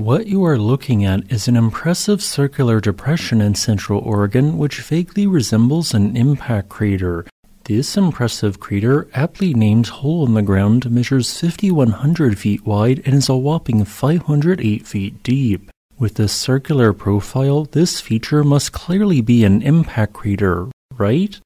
What you are looking at is an impressive circular depression in central Oregon which vaguely resembles an impact crater. This impressive crater, aptly named Hole in the Ground, measures 5,100 feet wide and is a whopping 508 feet deep. With this circular profile, this feature must clearly be an impact crater, right?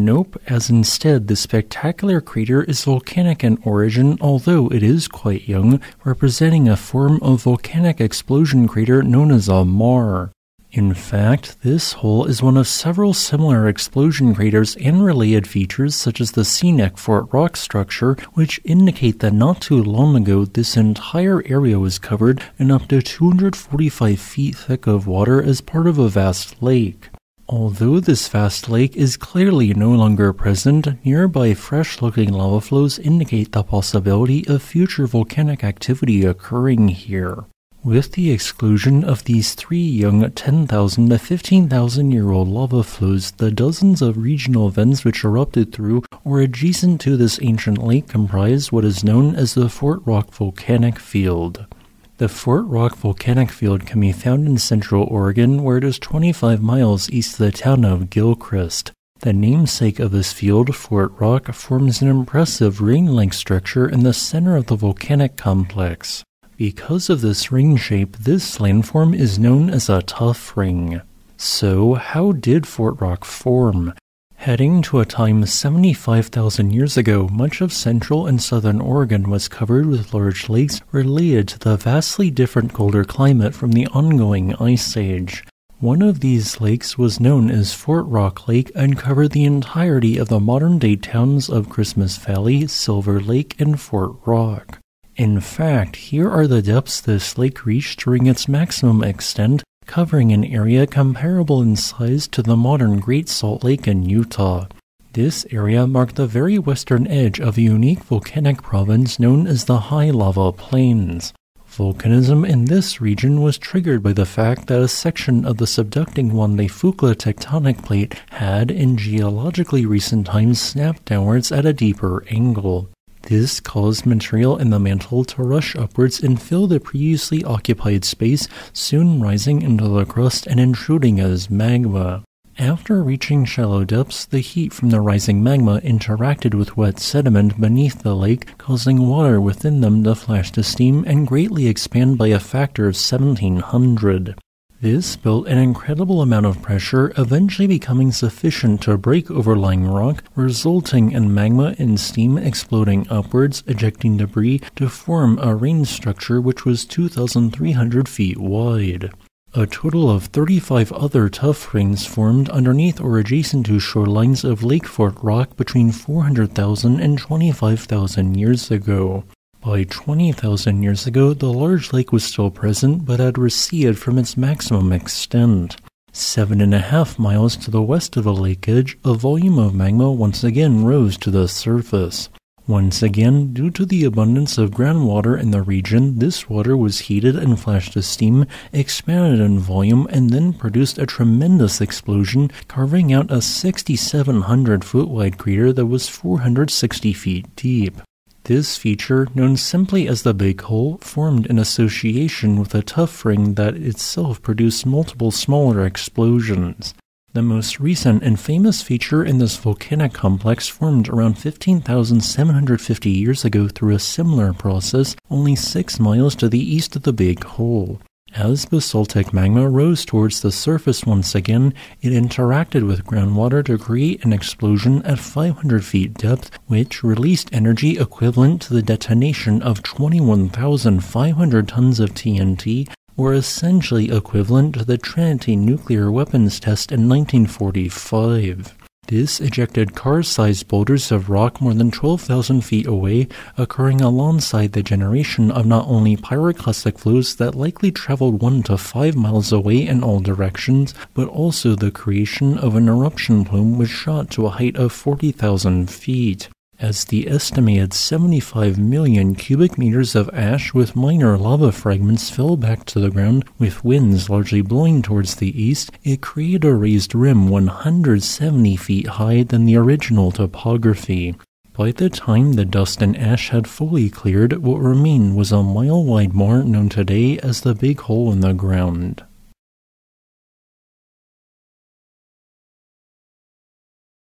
Nope, as instead the spectacular crater is volcanic in origin, although it is quite young, representing a form of volcanic explosion crater known as a maar. In fact, this hole is one of several similar explosion craters and related features such as the scenic Fort Rock structure, which indicate that not too long ago this entire area was covered in up to 245 feet thick of water as part of a vast lake. Although this vast lake is clearly no longer present, nearby fresh looking lava flows indicate the possibility of future volcanic activity occurring here. With the exclusion of these three young 10,000 to 15,000 year old lava flows, the dozens of regional vents which erupted through or adjacent to this ancient lake comprise what is known as the Fort Rock Volcanic Field. The Fort Rock Volcanic Field can be found in central Oregon, where it is 25 miles east of the town of Gilchrist. The namesake of this field, Fort Rock, forms an impressive ring like structure in the center of the volcanic complex. Because of this ring shape, this landform is known as a tuff ring. So, how did Fort Rock form? Heading to a time 75,000 years ago, much of central and southern Oregon was covered with large lakes related to the vastly different colder climate from the ongoing Ice Age. One of these lakes was known as Fort Rock Lake and covered the entirety of the modern day towns of Christmas Valley, Silver Lake, and Fort Rock. In fact, here are the depths this lake reached during its maximum extent covering an area comparable in size to the modern Great Salt Lake in Utah. This area marked the very western edge of a unique volcanic province known as the High Lava Plains. Volcanism in this region was triggered by the fact that a section of the subducting Juan de Fuca tectonic plate had, in geologically recent times, snapped downwards at a deeper angle. This caused material in the mantle to rush upwards and fill the previously occupied space, soon rising into the crust and intruding as magma. After reaching shallow depths, the heat from the rising magma interacted with wet sediment beneath the lake, causing water within them to flash to steam and greatly expand by a factor of 1700. This built an incredible amount of pressure, eventually becoming sufficient to break overlying rock, resulting in magma and steam exploding upwards, ejecting debris to form a rain structure which was 2,300 feet wide. A total of 35 other tuff rings formed underneath or adjacent to shorelines of Lake Fort Rock between 400,000 and 25,000 years ago. By 20,000 years ago, the large lake was still present but had receded from its maximum extent. Seven and a half miles to the west of the lake edge, a volume of magma once again rose to the surface. Once again, due to the abundance of groundwater in the region, this water was heated and flashed to steam, expanded in volume, and then produced a tremendous explosion, carving out a 6,700 foot wide crater that was 460 feet deep. This feature, known simply as the Big Hole, formed in association with a tuff ring that itself produced multiple smaller explosions. The most recent and famous feature in this volcanic complex formed around 15,750 years ago through a similar process only 6 miles to the east of the Big Hole. As basaltic magma rose towards the surface once again, it interacted with groundwater to create an explosion at 500 feet depth, which released energy equivalent to the detonation of 21,500 tons of TNT, or essentially equivalent to the Trinity nuclear weapons test in 1945. This ejected car-sized boulders of rock more than 12,000 feet away, occurring alongside the generation of not only pyroclastic flows that likely traveled 1 to 5 miles away in all directions, but also the creation of an eruption plume which shot to a height of 40,000 feet as the estimated 75 million cubic meters of ash with minor lava fragments fell back to the ground with winds largely blowing towards the east, it created a raised rim 170 feet higher than the original topography. By the time the dust and ash had fully cleared, what remained was a mile wide maar known today as the Big Hole in the Ground.